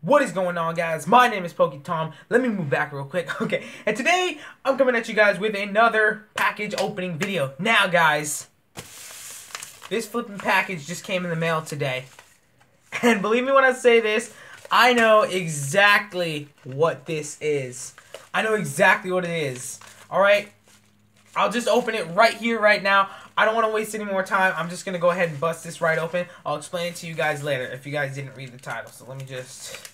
What is going on, guys? My name is PokeTom. Let me move back real quick. Okay, and today I'm coming at you guys with another package opening video. Now, guys, this flipping package just came in the mail today. And believe me when I say this, I know exactly what this is. I know exactly what it is. Alright? I'll just open it right here, right now. I don't want to waste any more time. I'm just going to go ahead and bust this right open. I'll explain it to you guys later if you guys didn't read the title. So let me just...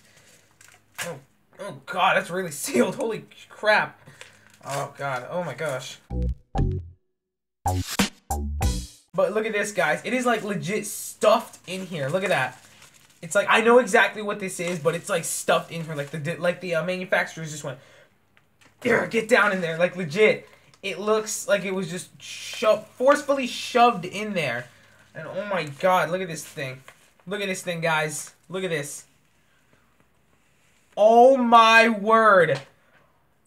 Oh, oh God, that's really sealed. Holy crap. Oh, God. Oh, my gosh. But look at this, guys. It is, like, legit stuffed in here. Look at that. It's like I know exactly what this is, but it's like stuffed in here. Like the like the uh, manufacturers just went, get down in there, like legit. It looks like it was just shoved, forcefully shoved in there. And oh my god, look at this thing. Look at this thing, guys. Look at this. Oh my word.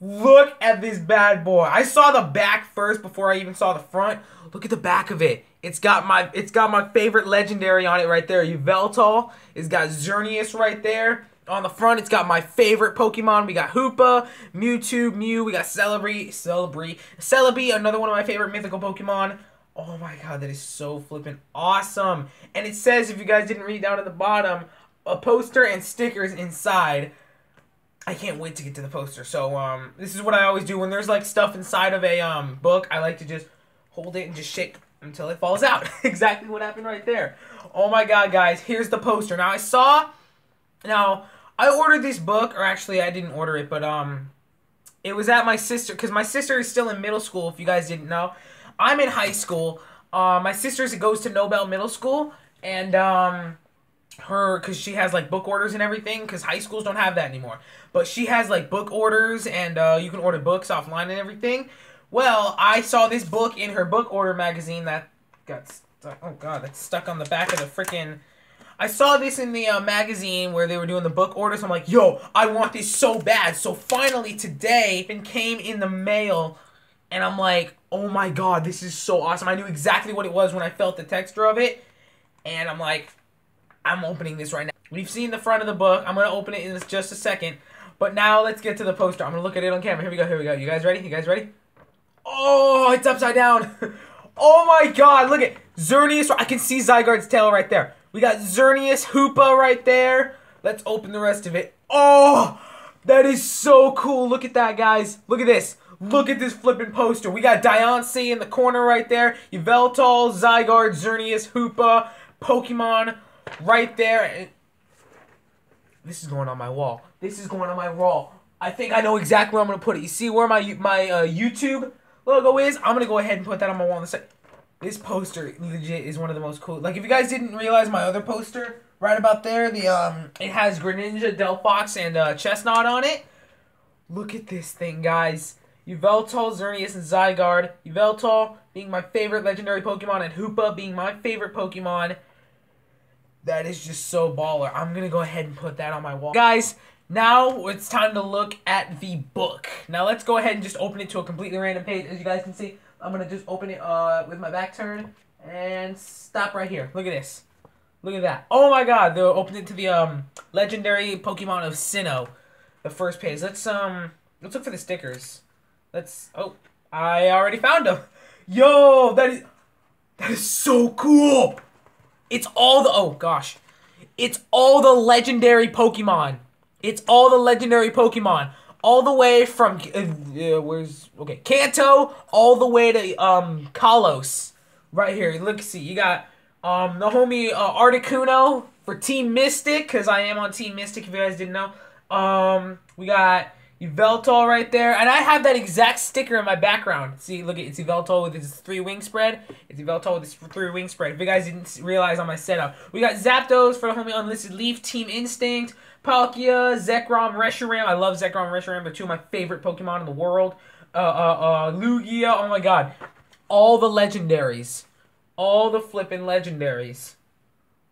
Look at this bad boy. I saw the back first before I even saw the front. Look at the back of it. It's got my it's got my favorite legendary on it right there. Yveltal. It's got Xerneas right there. On the front, it's got my favorite Pokemon. We got Hoopa, Mewtwo, Mew. We got Celebi, Celebi, Celebi, another one of my favorite mythical Pokemon. Oh my god, that is so flippin' awesome. And it says, if you guys didn't read down at the bottom, a poster and stickers inside. I can't wait to get to the poster. So um, this is what I always do when there's like stuff inside of a um book. I like to just hold it and just shake until it falls out. exactly what happened right there. Oh my god, guys! Here's the poster. Now I saw. Now I ordered this book, or actually I didn't order it, but um, it was at my sister because my sister is still in middle school. If you guys didn't know, I'm in high school. Uh, my sister's goes to Nobel Middle School, and um her because she has like book orders and everything because high schools don't have that anymore but she has like book orders and uh, you can order books offline and everything well i saw this book in her book order magazine that got stuck oh god that's stuck on the back of the freaking i saw this in the uh, magazine where they were doing the book orders i'm like yo i want this so bad so finally today it came in the mail and i'm like oh my god this is so awesome i knew exactly what it was when i felt the texture of it and i'm like I'm opening this right now. We've seen the front of the book. I'm to open it in just a second. But now let's get to the poster. I'm to look at it on camera. Here we go. Here we go. You guys ready? You guys ready? Oh, it's upside down. oh my god. Look at Xerneas. I can see Zygarde's tail right there. We got Xerneas Hoopa right there. Let's open the rest of it. Oh, that is so cool. Look at that, guys. Look at this. Look at this flipping poster. We got Diancie in the corner right there. Yveltal, Zygarde, Xerneas, Hoopa, Pokemon right there. This is going on my wall. This is going on my wall. I think I know exactly where I'm gonna put it. You see where my my uh, YouTube logo is? I'm gonna go ahead and put that on my wall on the side. This poster legit is one of the most cool. Like if you guys didn't realize my other poster right about there, the um it has Greninja, Delphox, and uh, Chesnaught on it. Look at this thing, guys. Yveltal, Xerneas, and Zygarde. Yveltal being my favorite legendary Pokemon, and Hoopa being my favorite Pokemon. That is just so baller. I'm to go ahead and put that on my wall. Guys, now it's time to look at the book. Now let's go ahead and just open it to a completely random page. As you guys can see, I'm to just open it uh, with my back turn and stop right here. Look at this. Look at that. Oh my god, they'll open it to the um legendary Pokemon of Sinnoh. The first page. Let's um let's look for the stickers. Let's oh I already found them. Yo, that is that is so cool. It's all the oh gosh. It's all the legendary Pokemon. It's all the legendary Pokemon. All the way from uh, where's okay Kanto all the way to um Kalos. Right here. Look see. You got um the homie uh, Articuno for Team Mystic cuz I am on Team Mystic if you guys didn't know. Um we got Yveltal right there. And I have that exact sticker in my background. See, look, at it's Yveltal with his three wing spread. It's Yveltal with his three wing spread. If you guys didn't realize on my setup. We got Zapdos for the homie Unlisted Leaf, Team Instinct, Palkia, Zekrom, Reshiram. I love Zekrom Reshiram. They're two of my favorite Pokemon in the world. Uh, uh, uh, Lugia. Oh my god. All the legendaries. All the flippin' legendaries.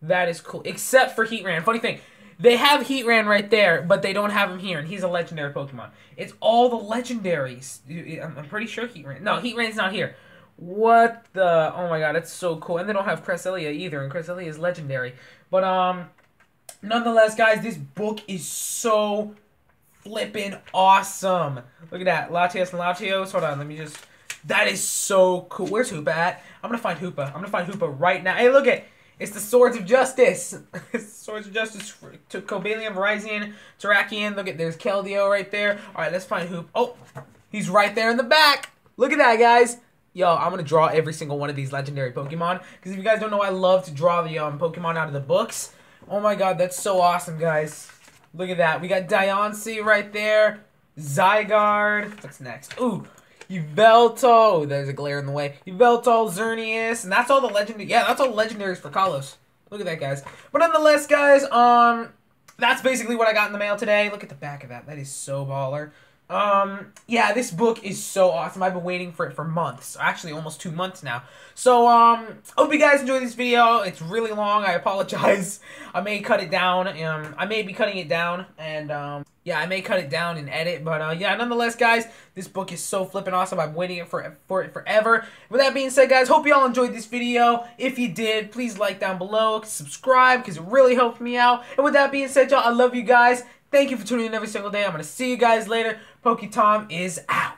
That is cool. Except for Heatran. Funny thing. They have Heatran right there, but they don't have him here, and he's a legendary Pokemon. It's all the legendaries. I'm pretty sure Heatran. No, Heatran's not here. What the? Oh my god, that's so cool. And they don't have Cresselia either, and Cresselia is legendary. But, um, Nonetheless, guys, this book is so flippin' awesome. Look at that. Latias and Latios. Hold on, let me just... That is so cool. Where's Hoopa at? I'm gonna find Hoopa. I'm gonna find Hoopa right now. Hey, look at it's the Swords of Justice. It's Swords of Justice to Cobalion, Virizion, Terrakion. Look at there's Keldeo right there. All right, let's find Hoop. Oh, he's right there in the back. Look at that, guys. Yo, I'm gonna draw every single one of these legendary Pokemon because if you guys don't know, I love to draw the um, Pokemon out of the books. Oh my god, that's so awesome, guys. Look at that. We got Diancie right there. Zygarde. What's next? Ooh, Yveltal. There's a glare in the way. Yveltal, Xerneas, and that's all the legendary. Yeah, that's all the legendaries for Kalos. Look at that, guys. But nonetheless, guys, um, that's basically what I got in the mail today. Look at the back of that. That is so baller. Um, yeah, this book is so awesome. I've been waiting for it for months. Actually, almost two months now. So, um, hope you guys enjoyed this video. It's really long. I apologize. I may cut it down. Um, I may be cutting it down. And, um, yeah, I may cut it down and edit. But, uh, yeah, nonetheless, guys, this book is so flipping awesome. I'm waiting for, for it forever. With that being said, guys, hope you all enjoyed this video. If you did, please like down below. Subscribe, because it really helps me out. And with that being said, y'all, I love you guys. Thank you for tuning in every single day. I'm going to see you guys later. Poketom is out.